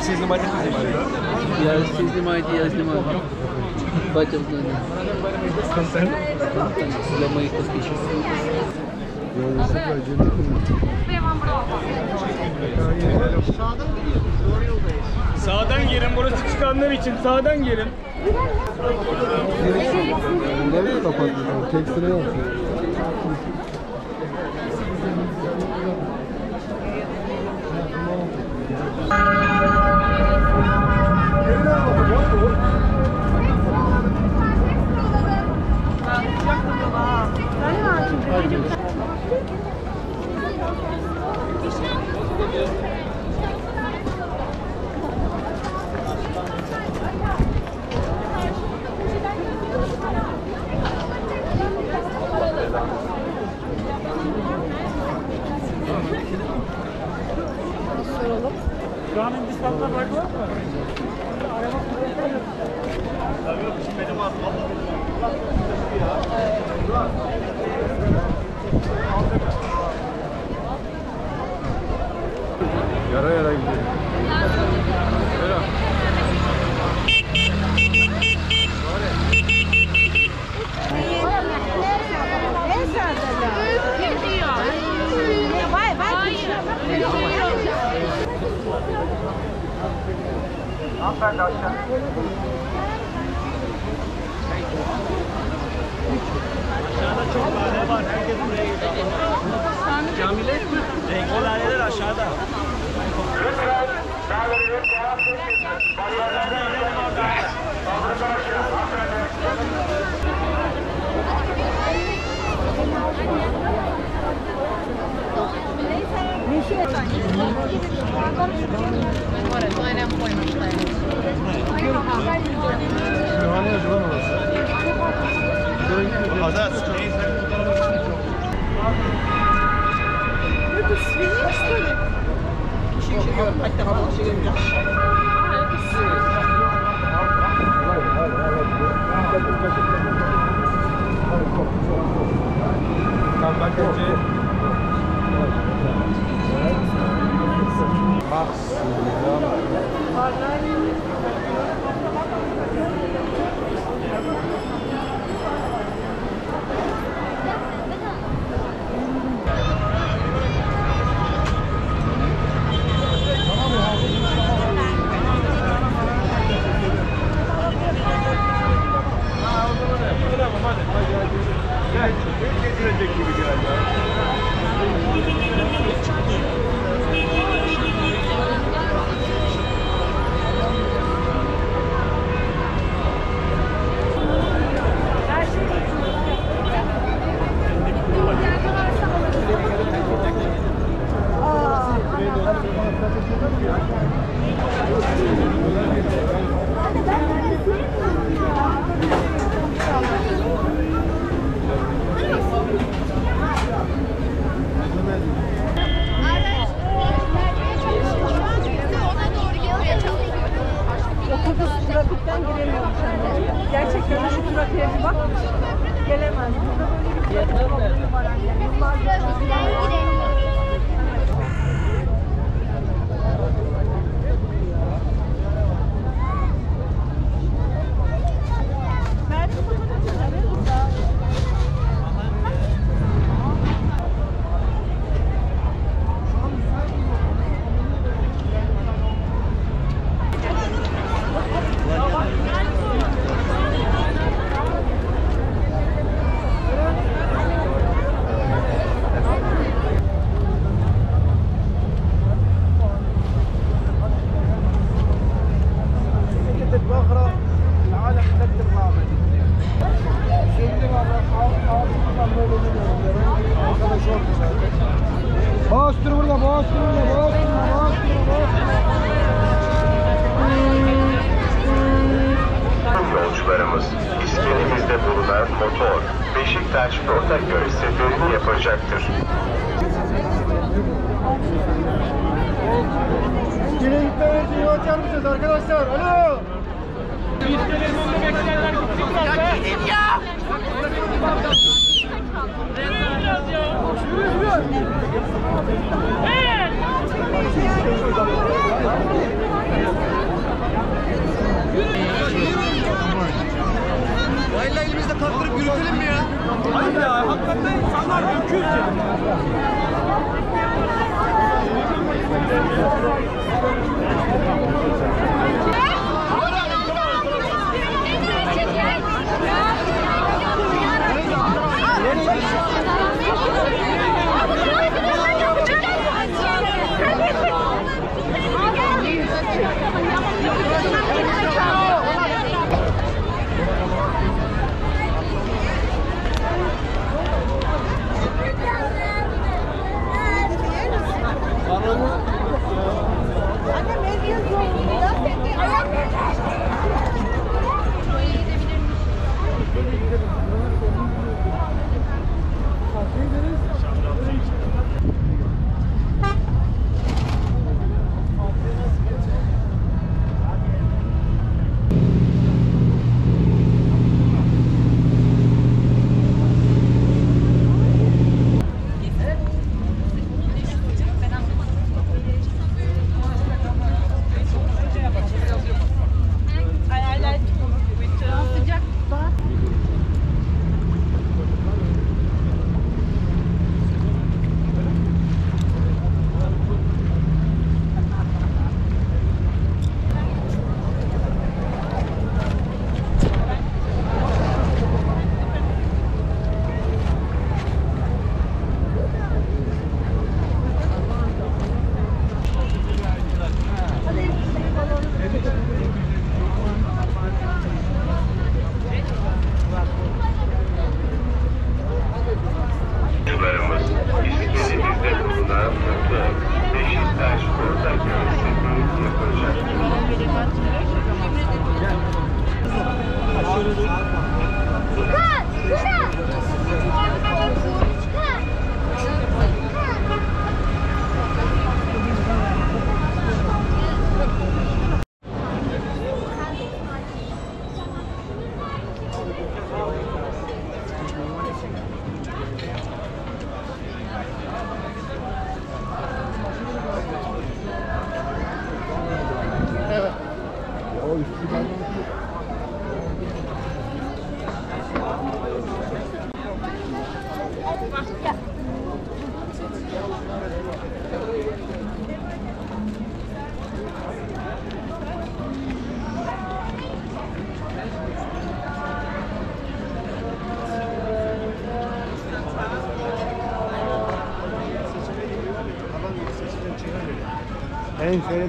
Все снимаете, я снимаю. Я снимаю. Батя в доме. Для моих подписчиков. Sağdan gelin, burası çıkanlar için sağdan gelin. Nereye kapattın? Tek sıra yok.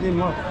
lima.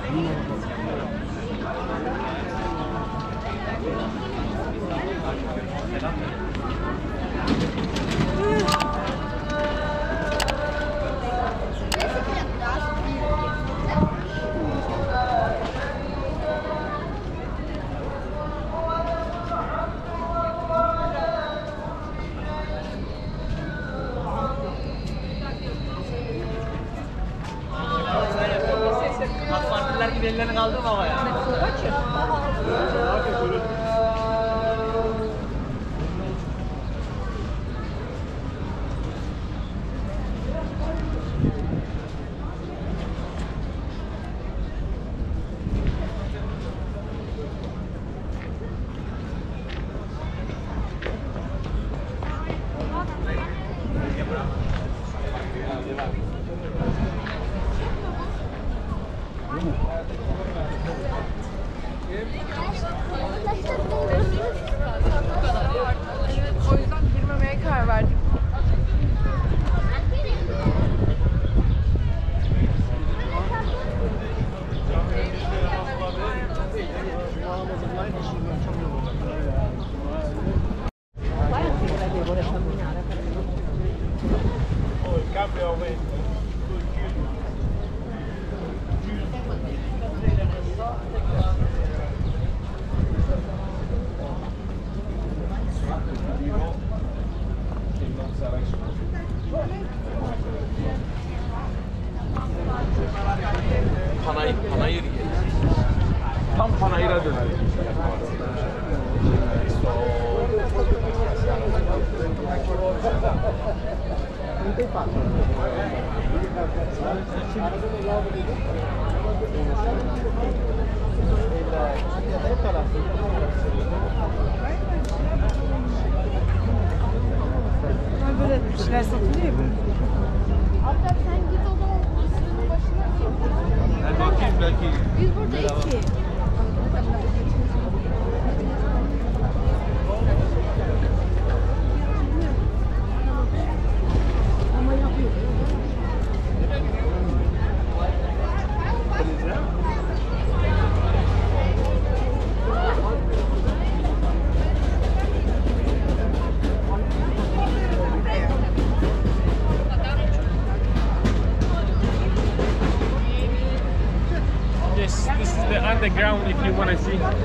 Panassi.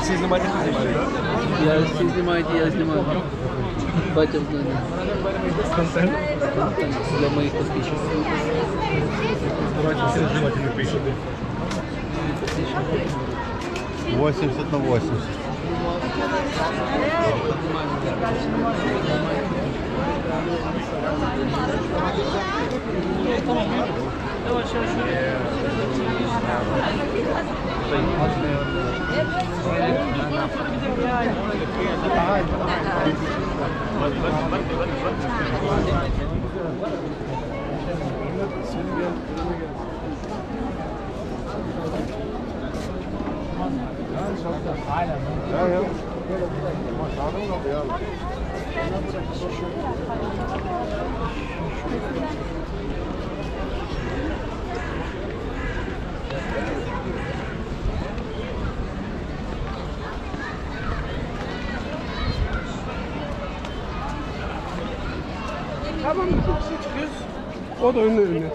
Всі знімати не знімають. Я всі знімаєте, я знімаю. Бачив знання. Контент. Для моїх підписчиків. Давайте все желательно пишут. 80 на 80. Ja, ja. Maar gaan we nog, ja. Tamam, ikisi çıkıyoruz. O da önüne önüne.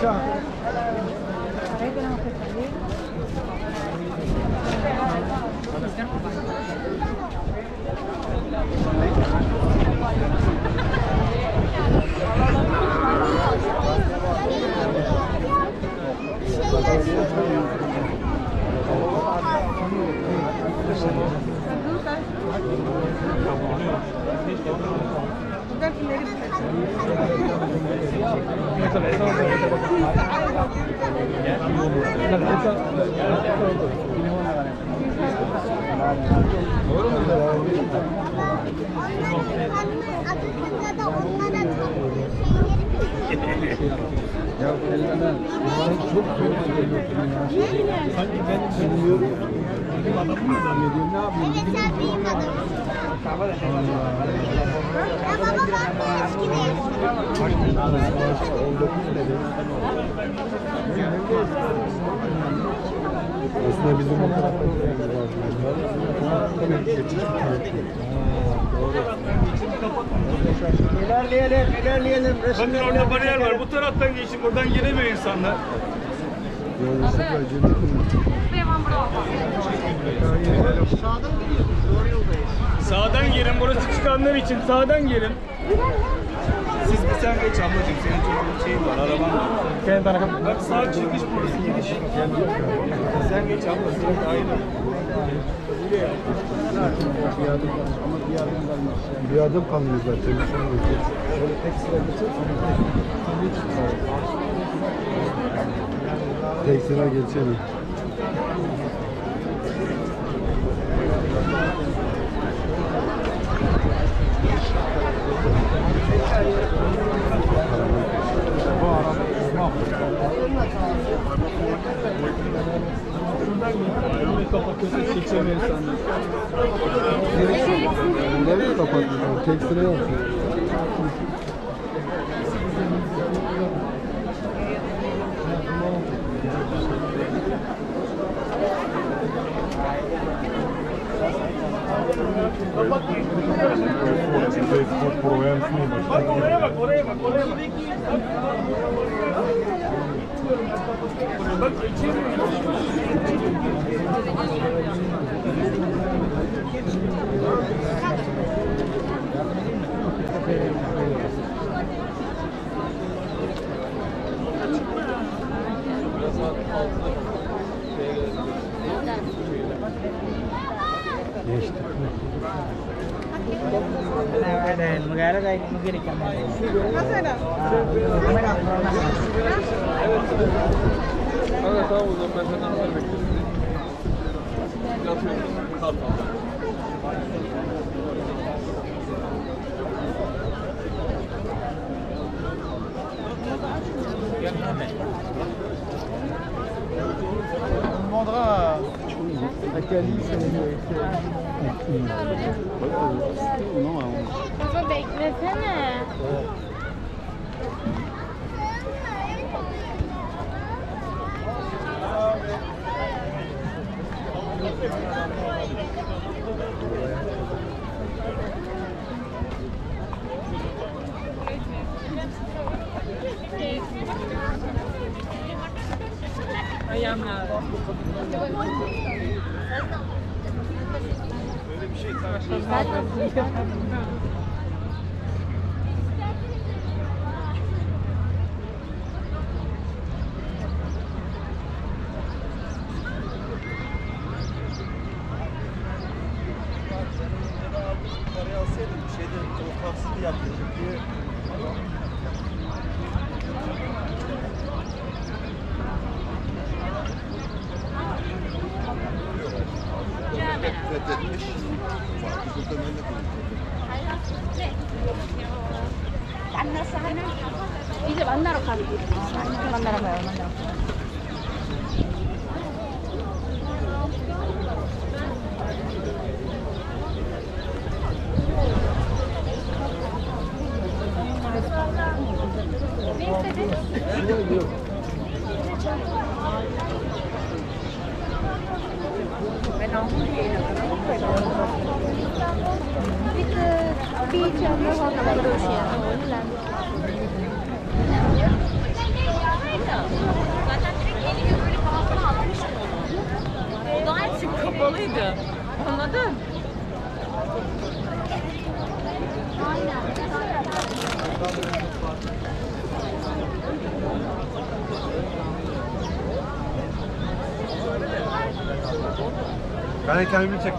Ya Aslında bizim o tarafta ki geçiş İlerleyelim, ilerleyelim. Bakın orada bariyer var. Bu taraftan geçin. Buradan giremiyor insanlar. Sağdan girin. Burası çıkanlar için. Sağdan girin. Sen geç ablacığım. Senin çocuğun şeyin var. Araban var. Kendi tarafa Bak sağ çıkış burası. Gidiş. Sen geç abla. Sen ayrı. bir adım kalmıyor zaten. Şöyle tek sıra geçersen tek sıra geçelim. Kapatıyorsun. Geçemiyor insanlar. Nereye kapatıyorsun? Tek sıra yok. Bak oraya bak oraya bak, oraya bak. Bak, Geçtik mi? On demandera à Cali si on Baba beklesene. Ayağım nerede? Thank you. Erken evlilik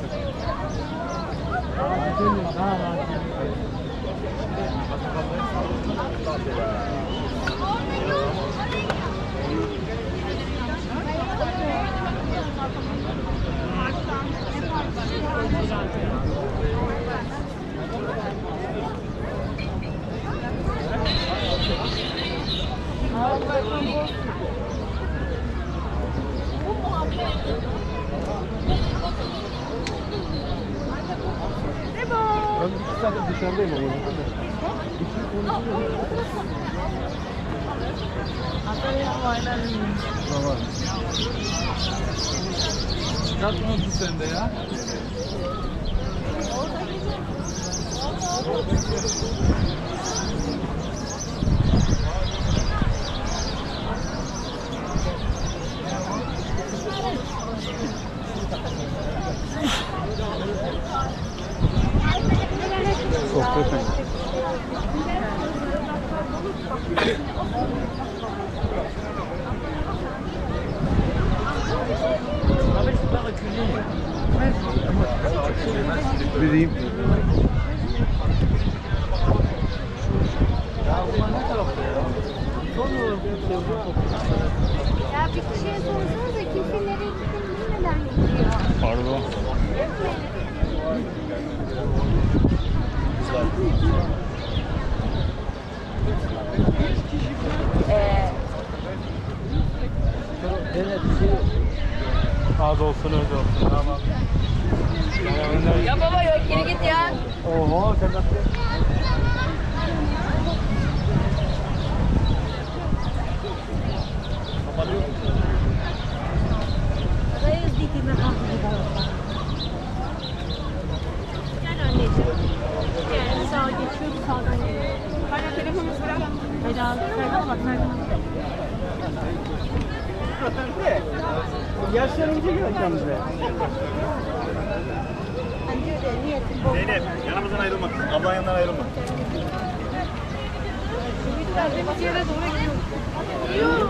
Yaşlanınca göreceğim be. Zeynep yanımızdan ayrılma. Ablan yanından ayrılma. Bir yere doğru gidiyoruz. Gidiyorum.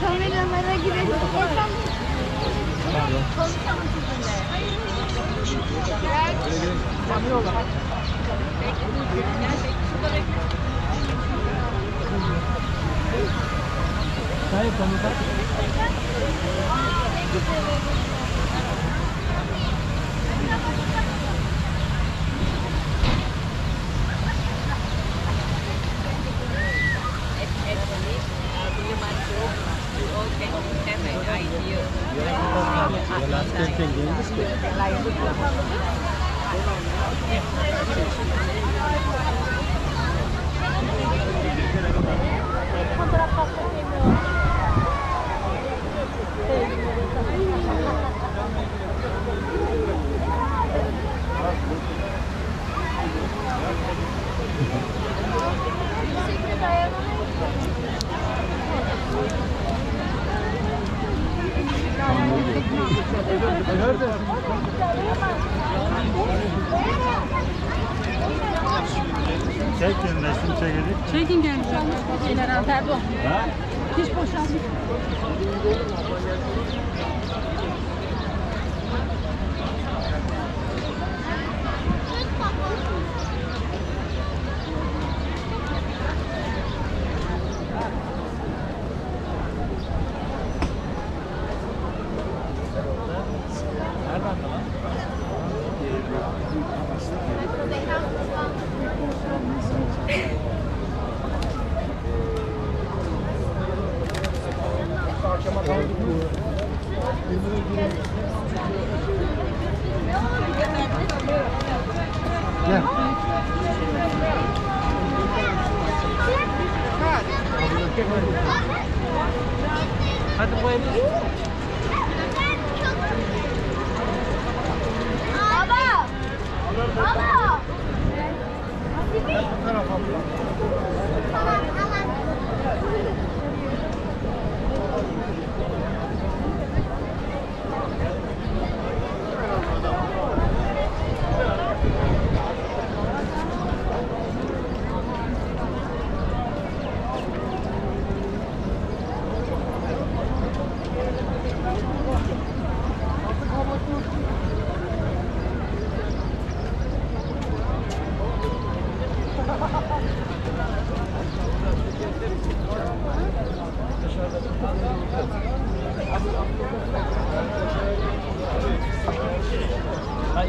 Kameralara girelim. Çekin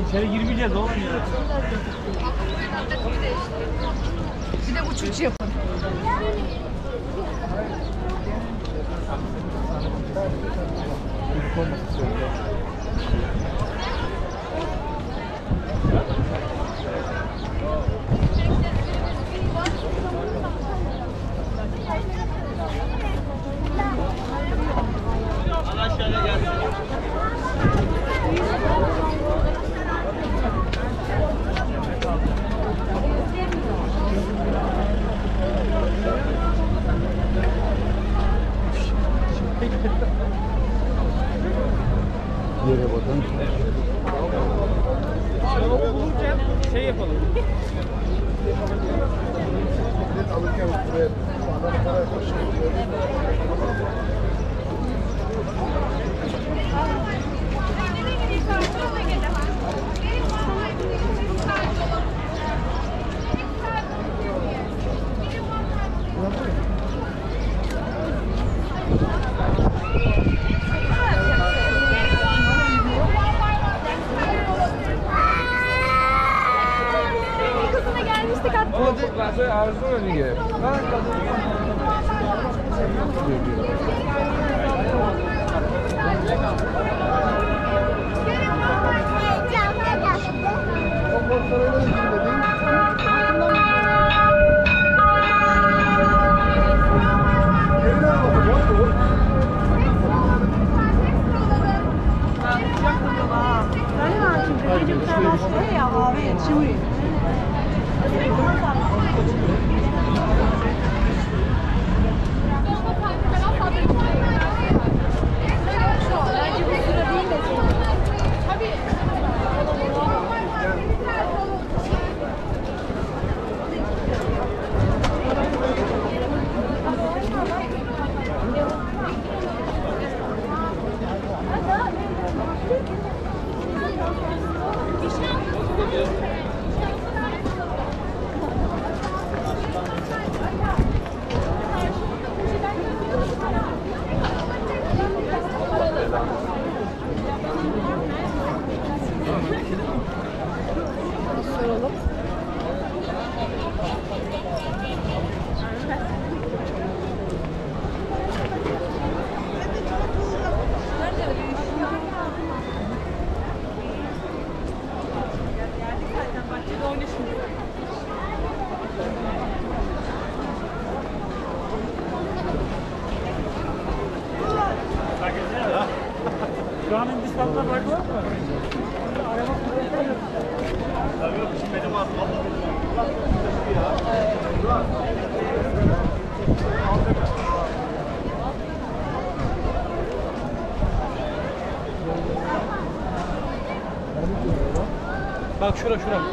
içeri girmeyeceğiz oğlum ya. Bir de uçuş yapın. Yere Saya Arzu şura şura.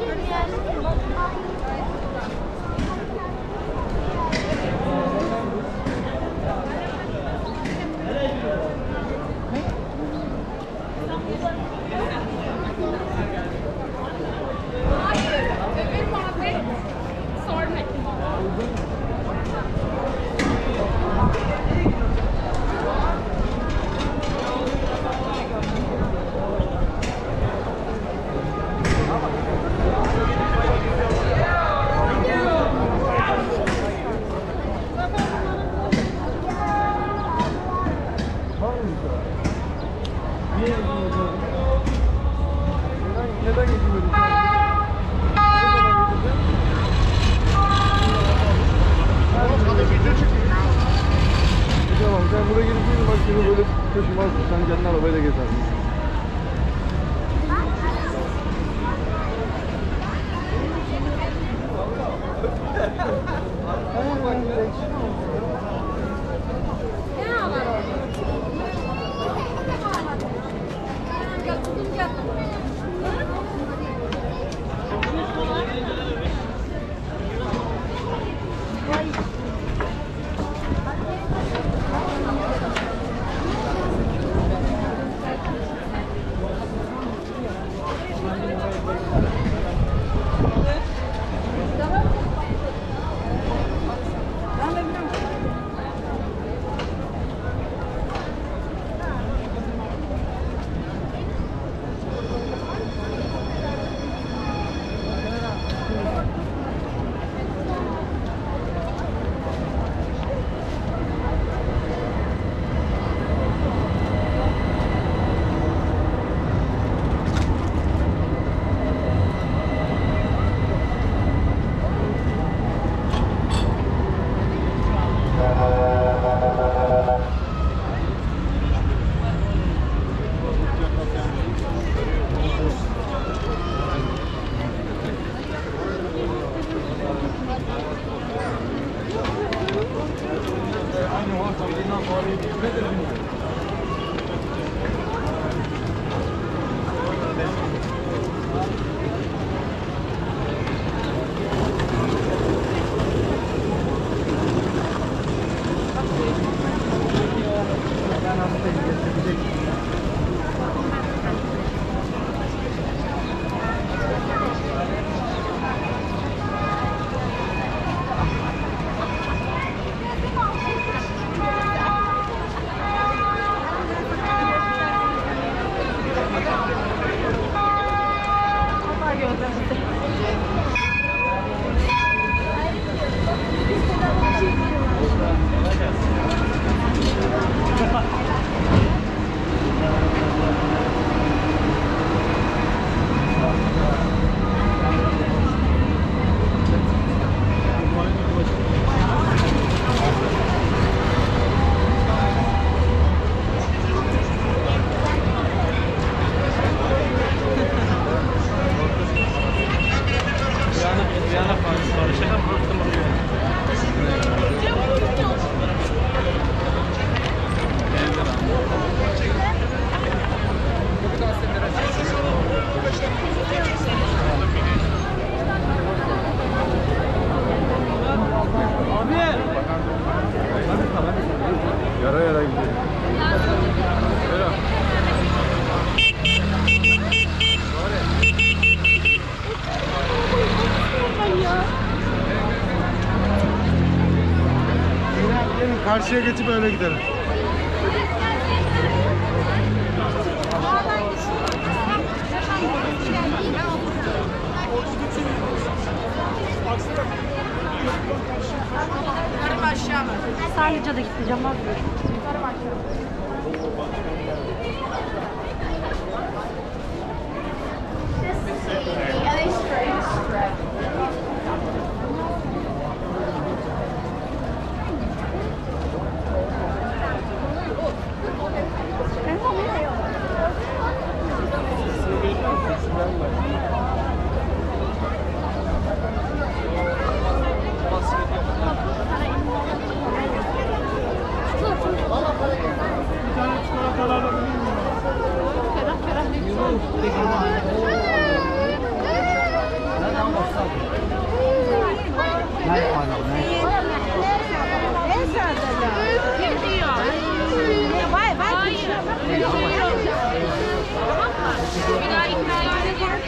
Karşıya geçip öyle gidelim. Sarlıca da gitti Cemal. Vai, vai. Bir daha ikna edeceğim.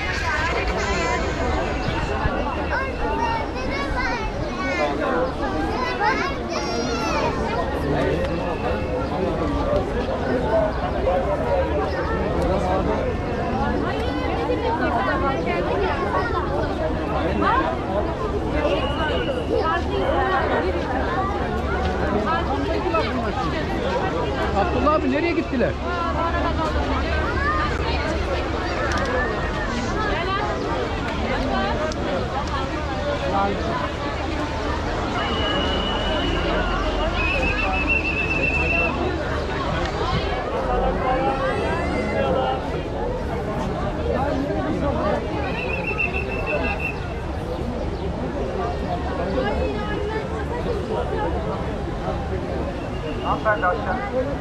Abdullah abi nereye gittiler? devagar o.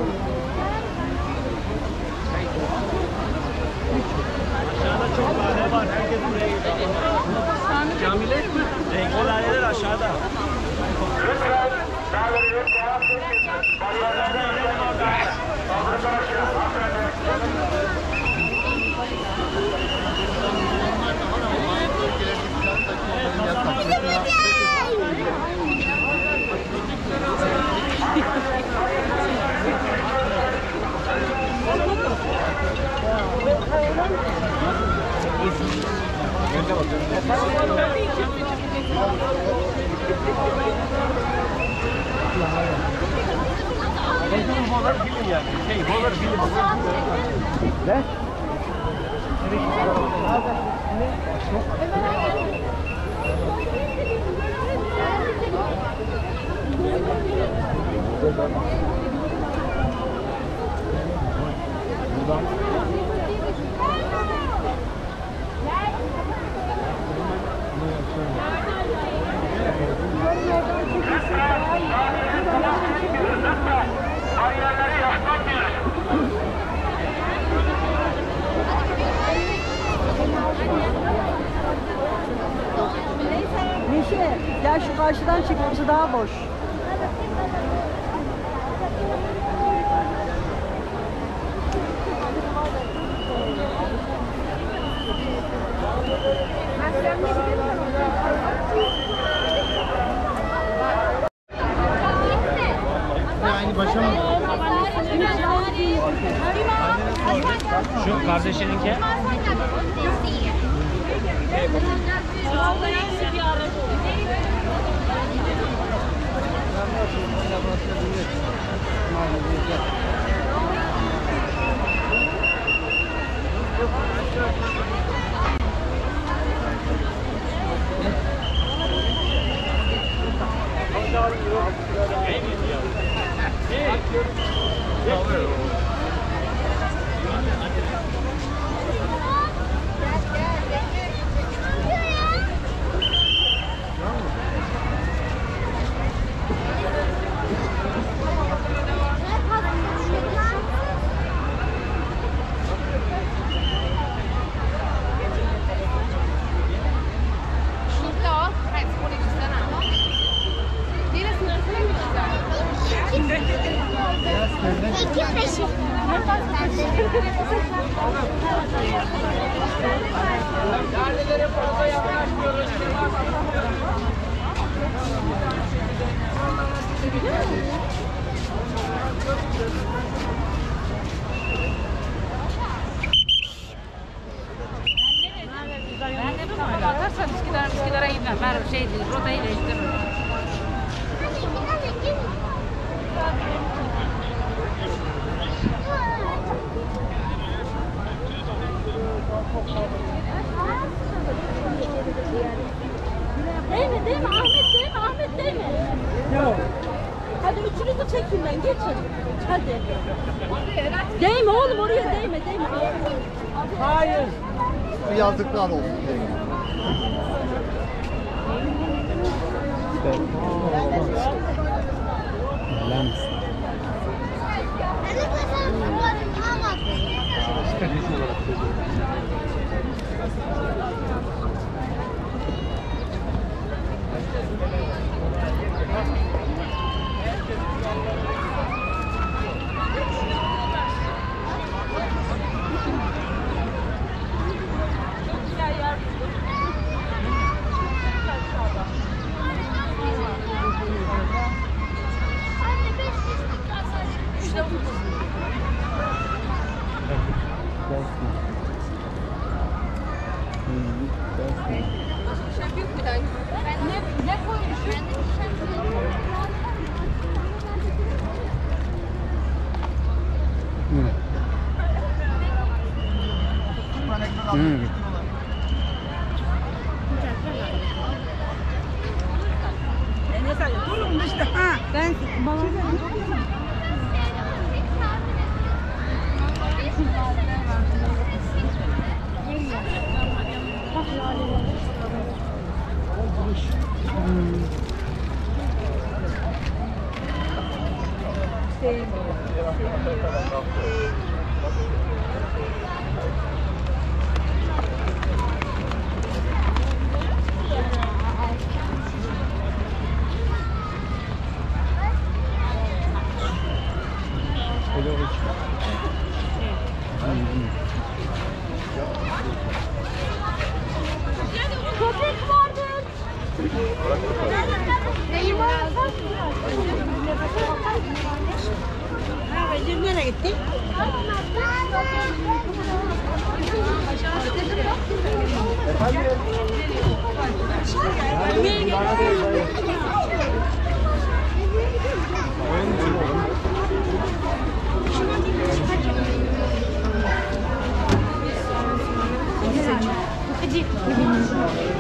Şu yazdıklar olsun. Recep nereye gitti? Hadi.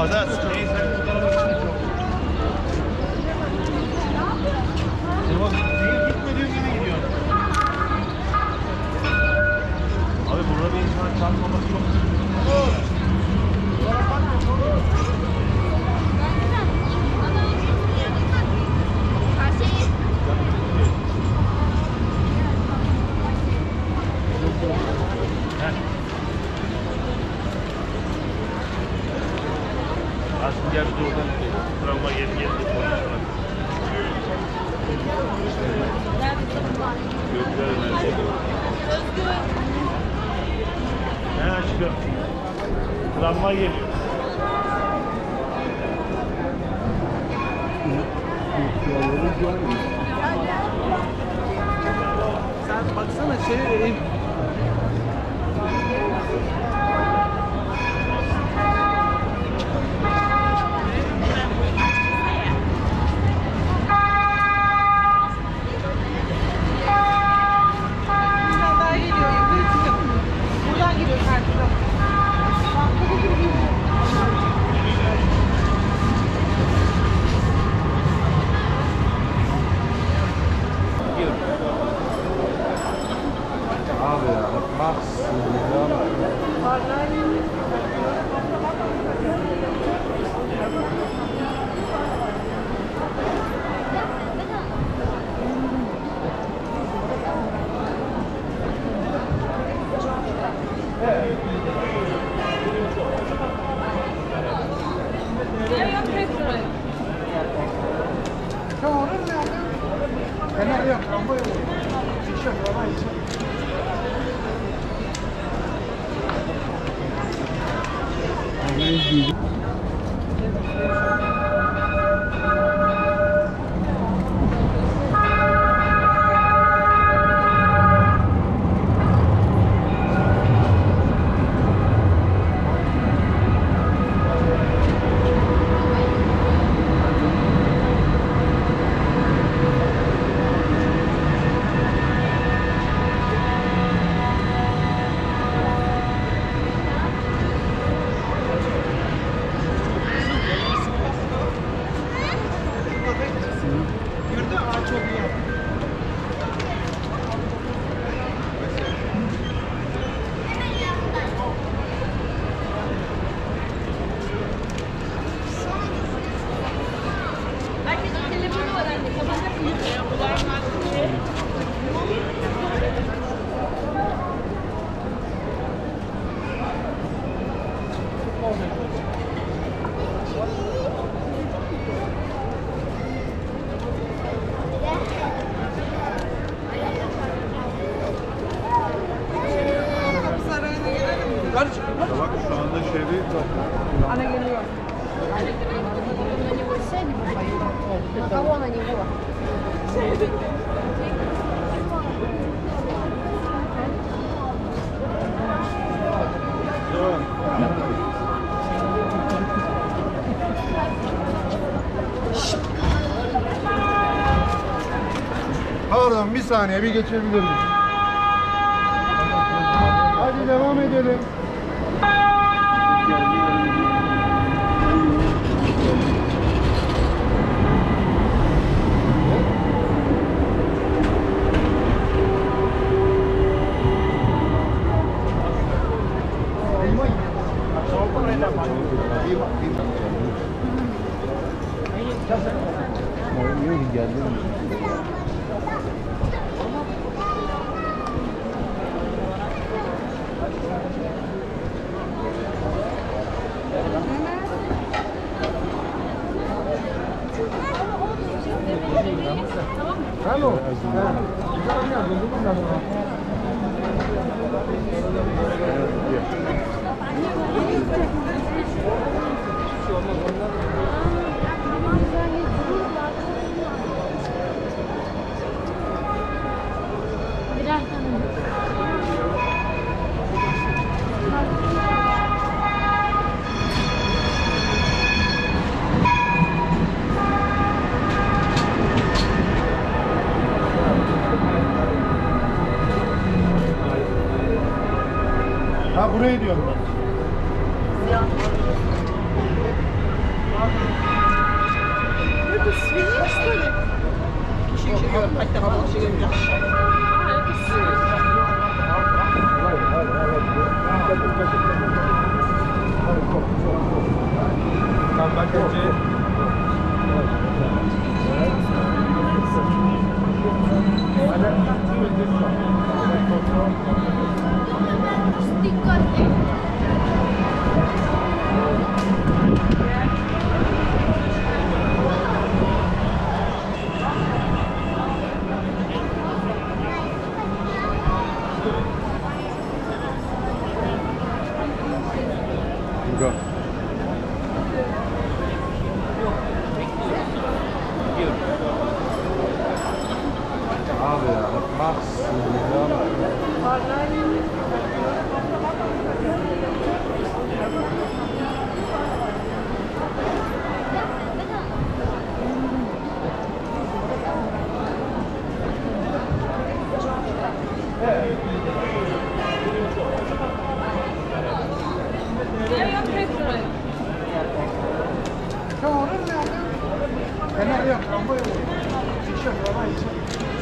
Oh, that's crazy. Çarpmaması çok all you do. Saniye bir geçebilir miyim? mind.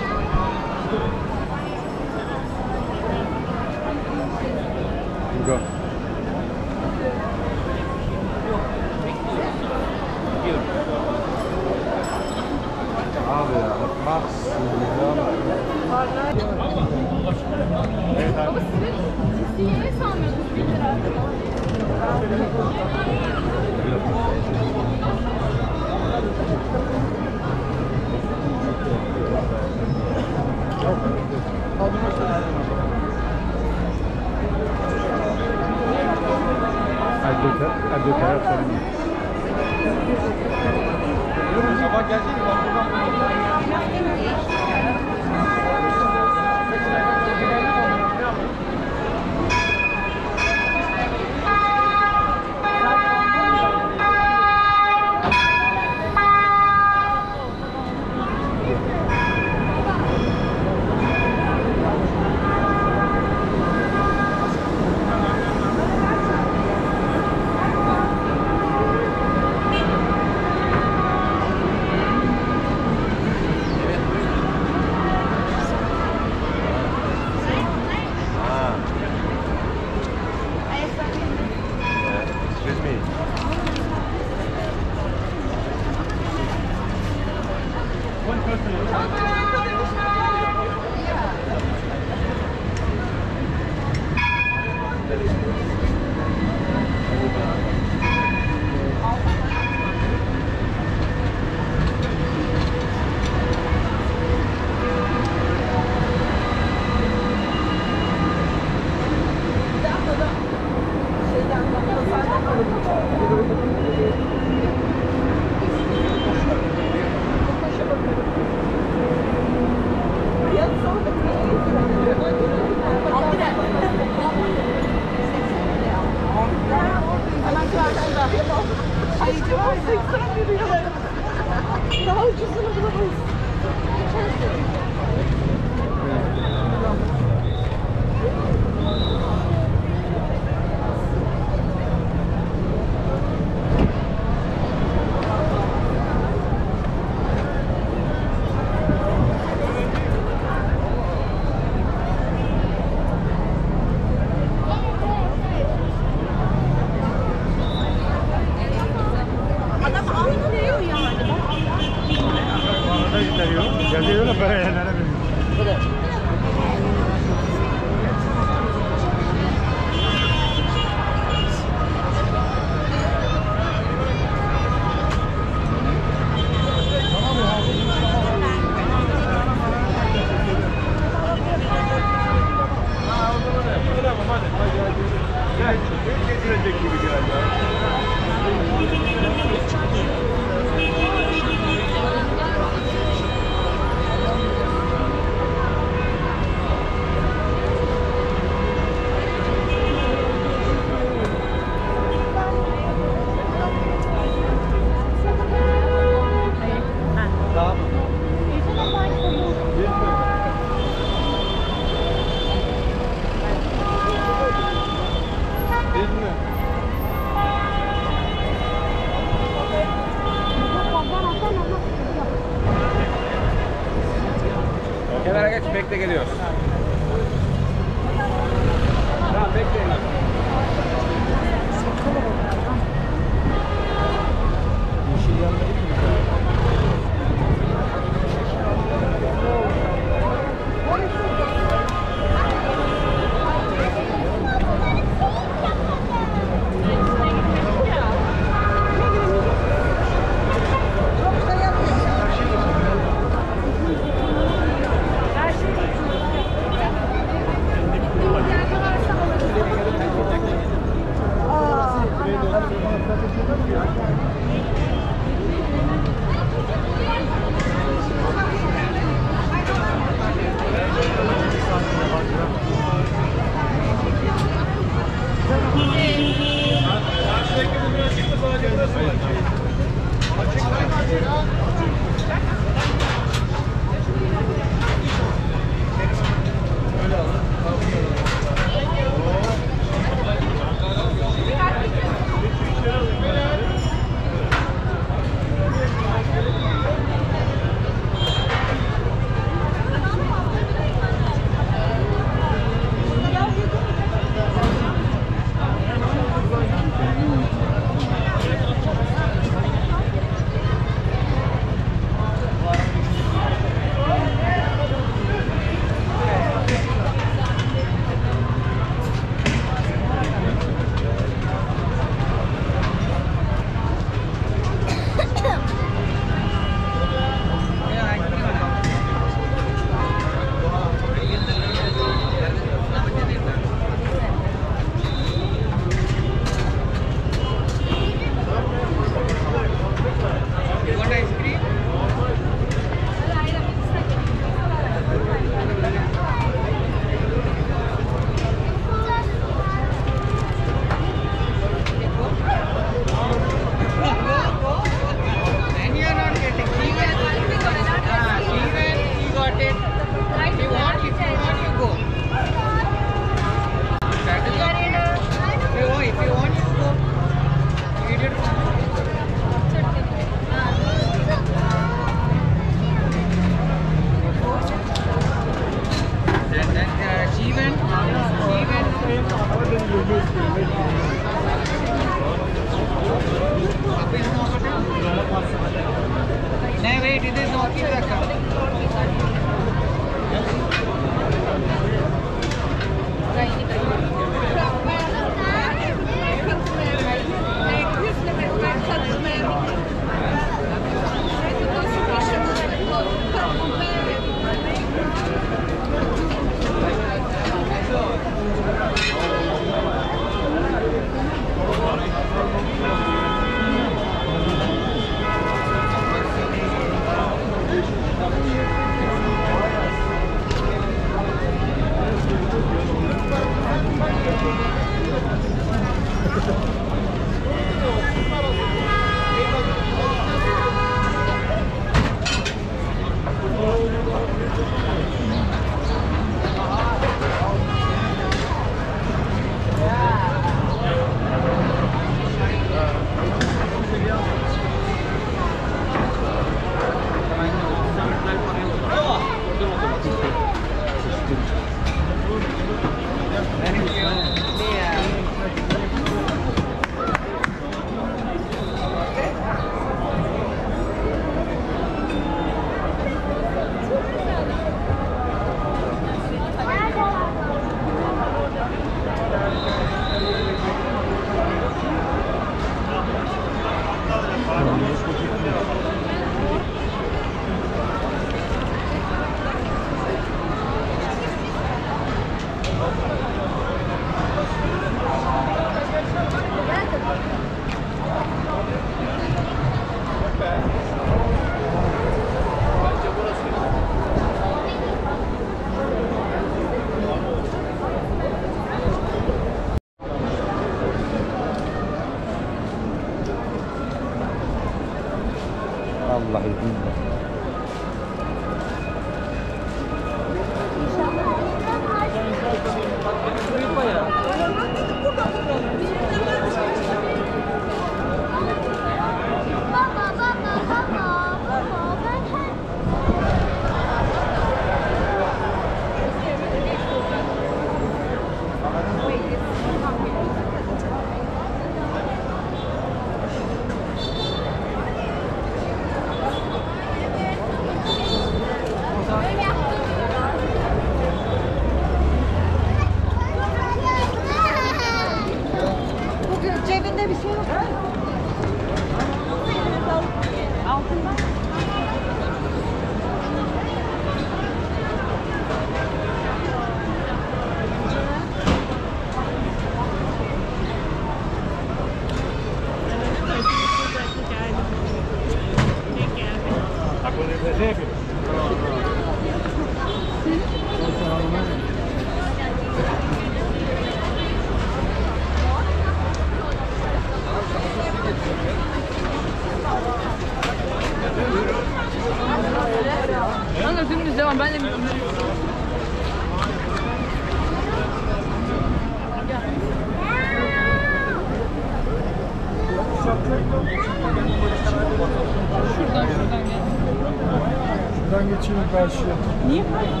Karşıya.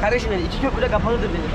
Kardeşim dedi iki köprü de kapalıdır dedi.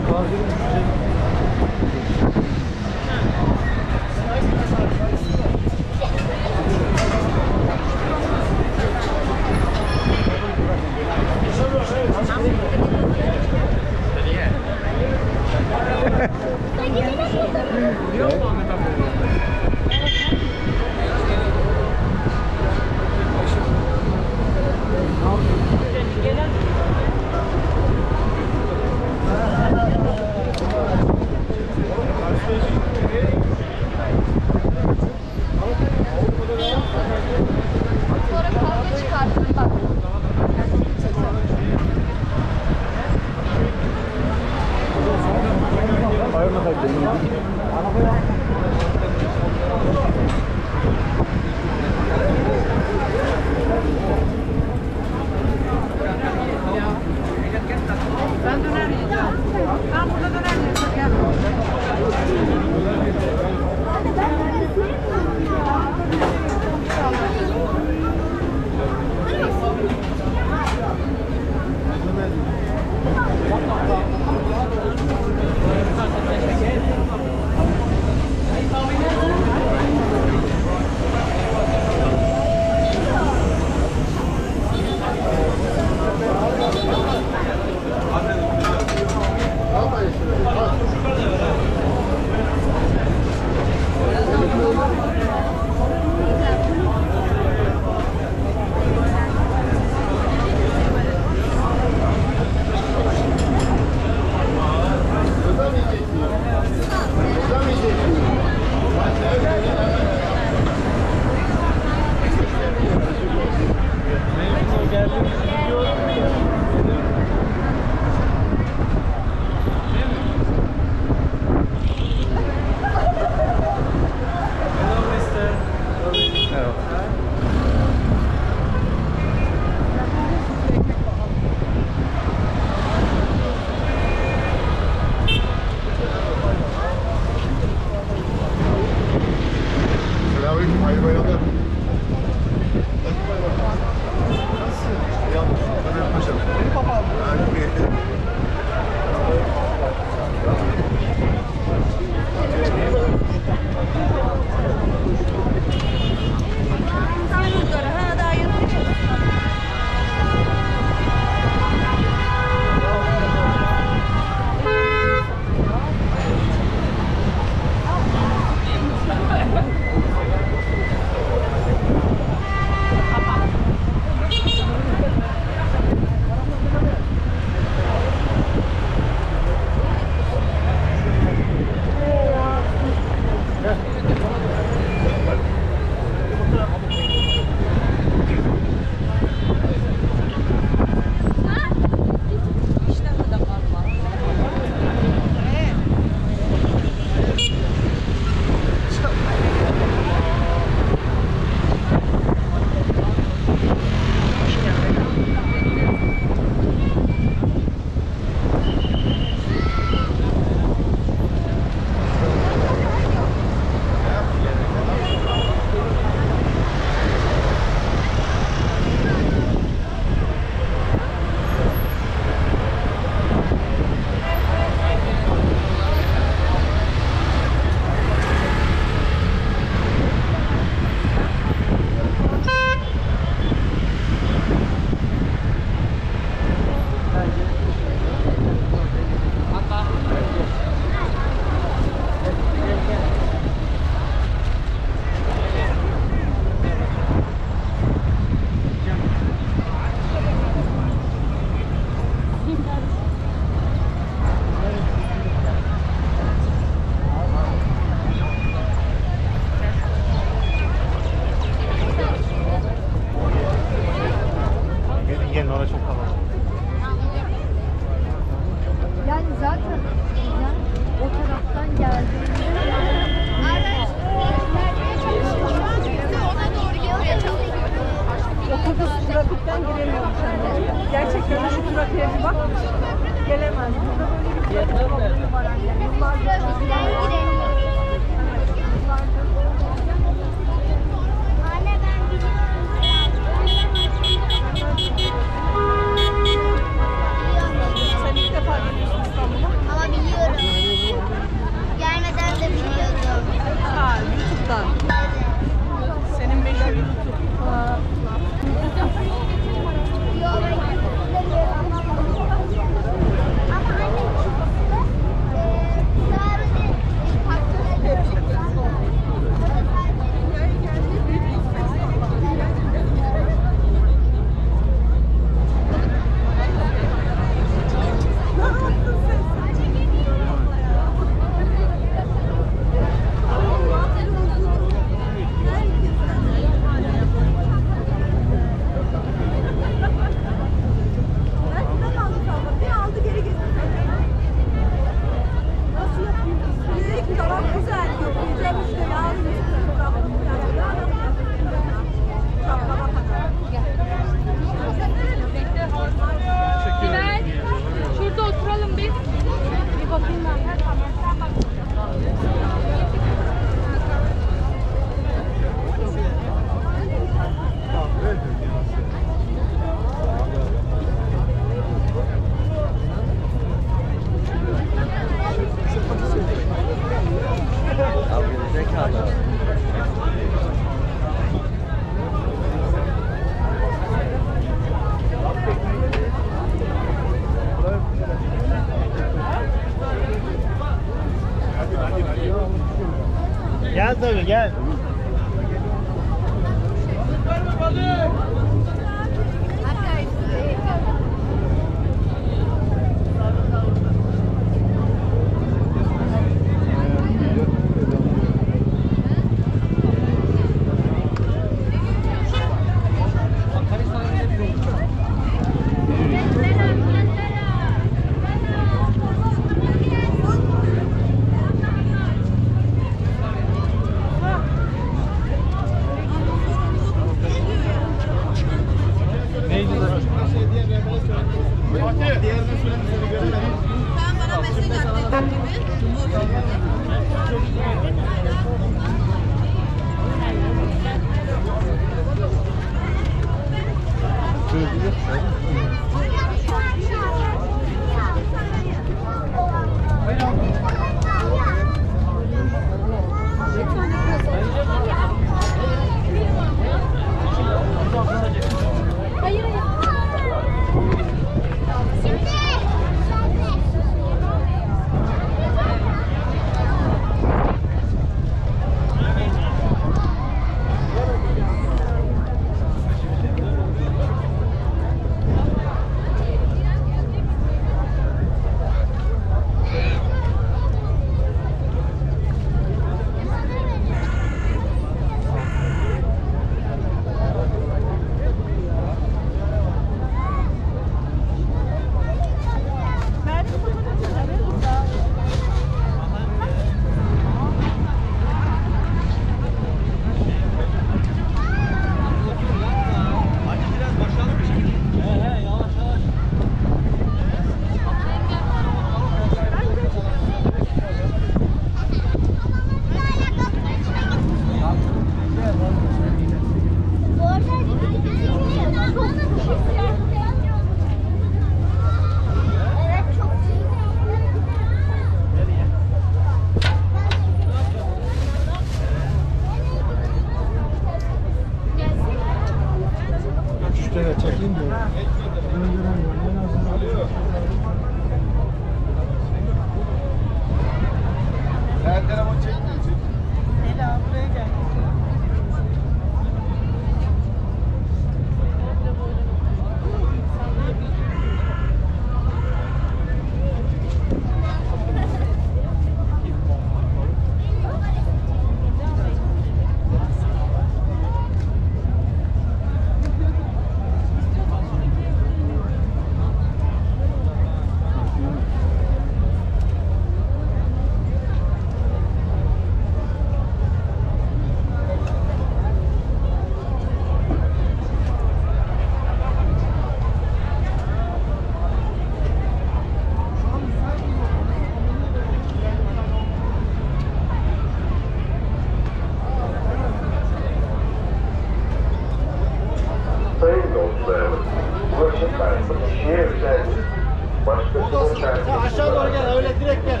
Aşağı doğru gel öyle direkt gel.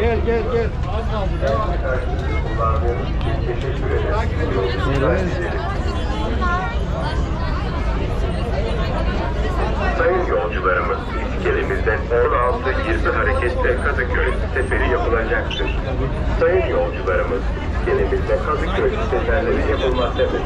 Gel gel gel. Az kaldı devam Sayın yolcularımız, iskelemizden 16 gizli hareketle Kadıköy seferi yapılacaktır. Sayın yolcularımız, iskelemizde Kadıköy seferleri yapılmaktadır.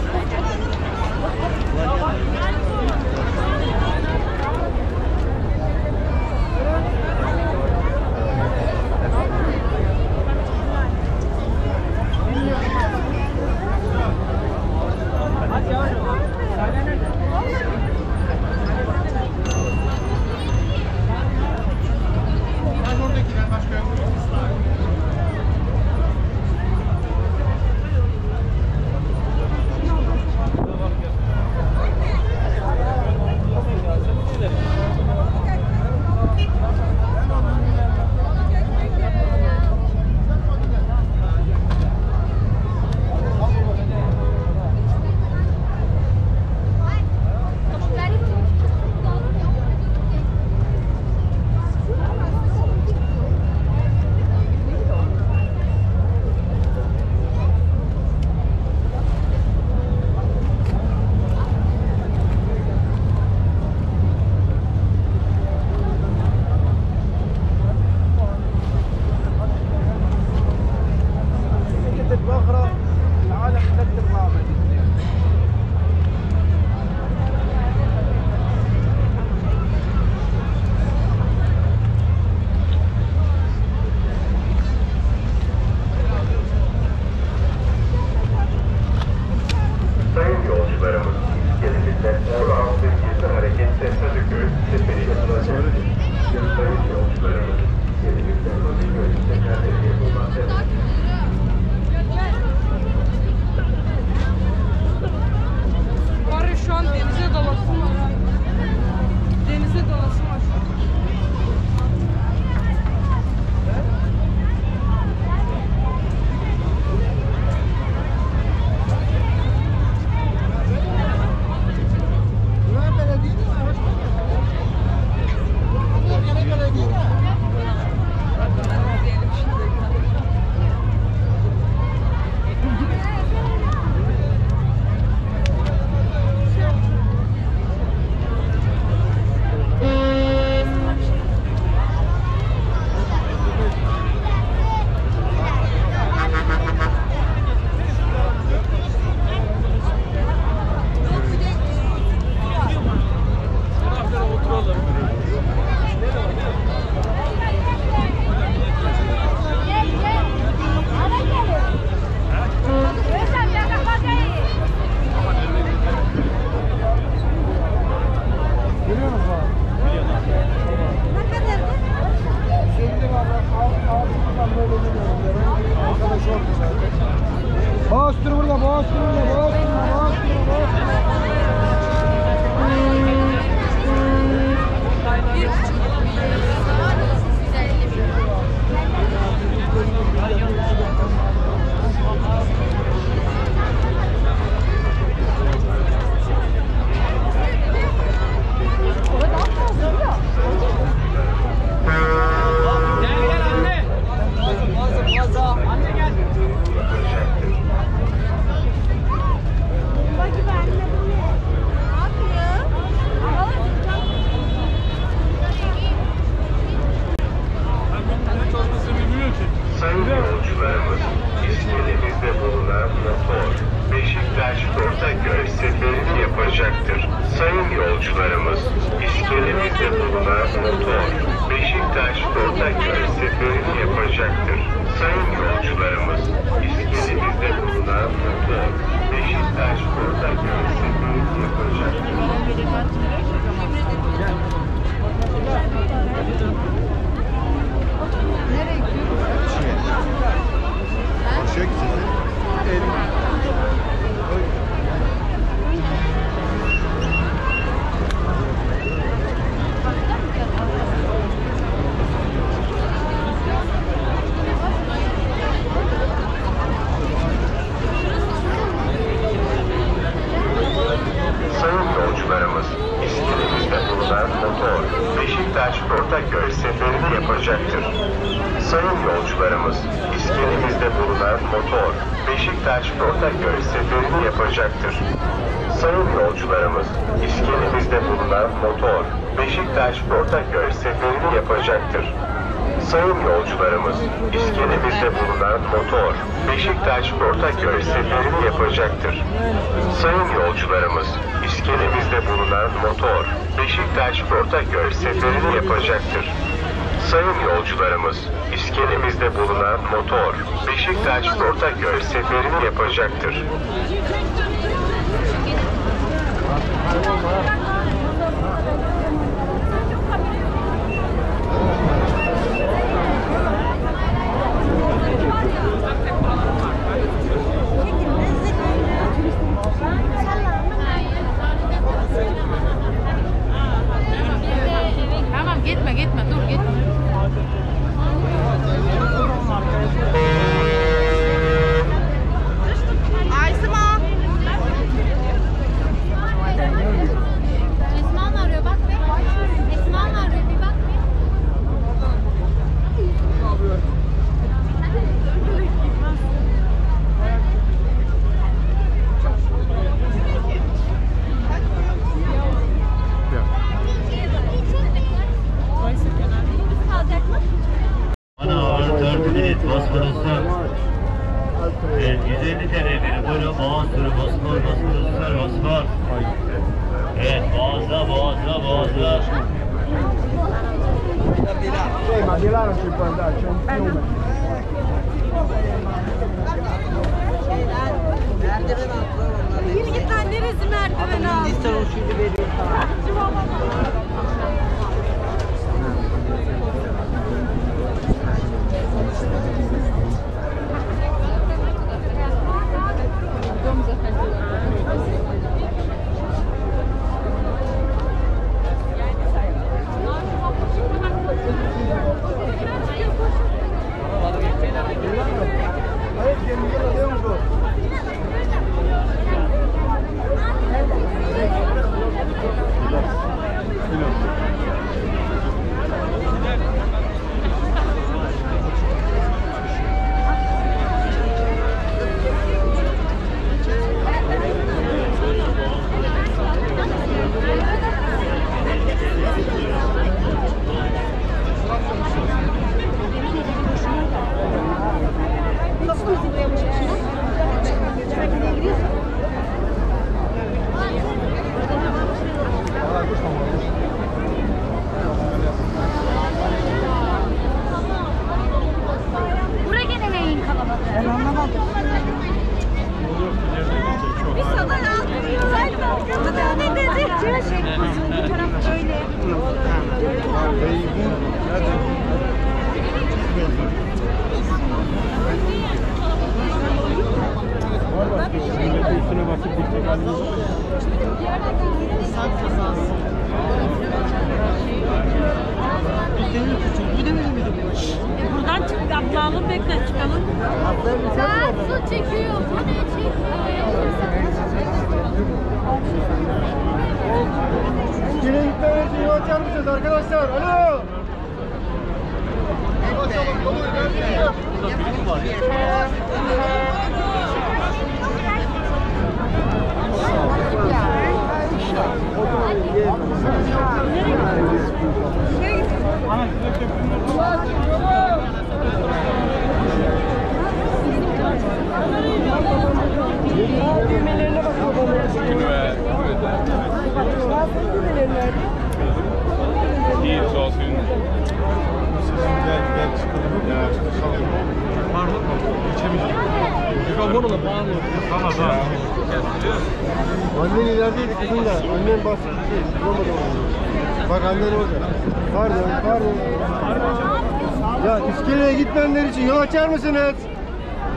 Mısınız?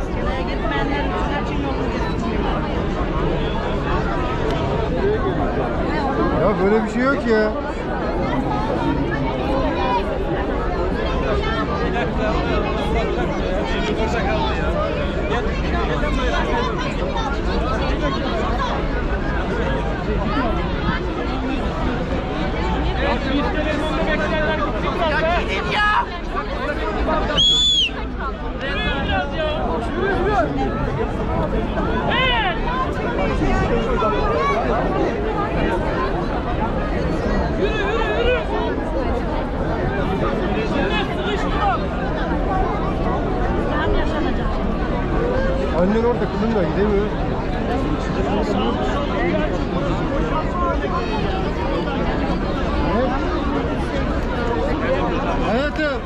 İskeleye gitmeyenler için yolu Ya böyle bir şey yok ya. gidin ya. Annen orada kızım da gidemiyor. Hayatım.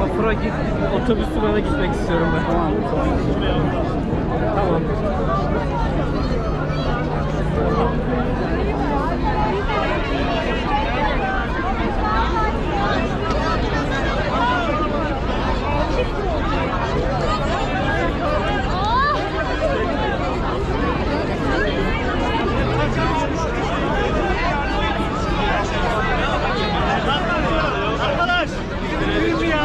Vapura git, otobüs durağına gitmek istiyorum ben. Tamam. Tamam. Arkadaş! Gidelim mi ya?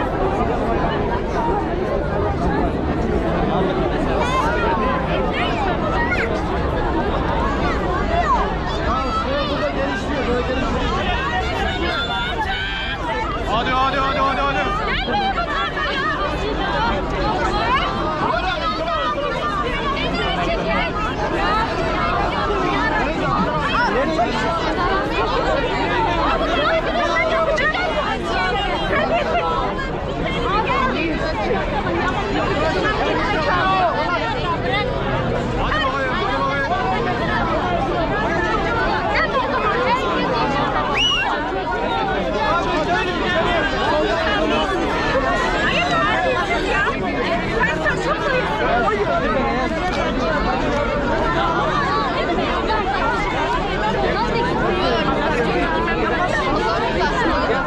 Hadi hadi hadi hadi hadi. Hadi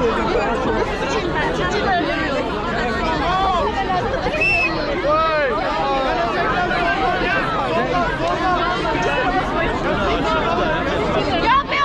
Ya bir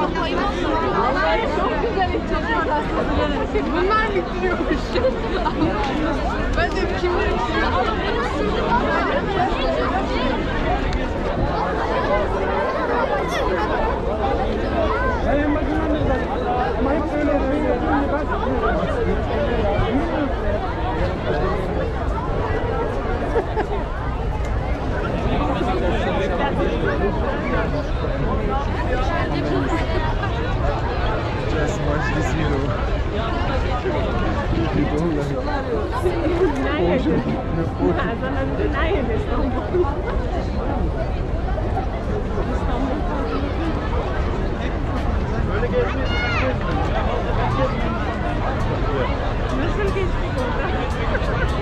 ya! Çok güzel içecek aslında. Bunlar bitiriyormuş. ben de kimler Benim başımdan da Ama hep öyle öyle. Ben Just watch this video. Nasıl geçtik orada?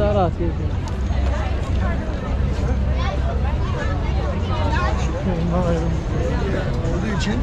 Daha rahat gezsin. olduğu için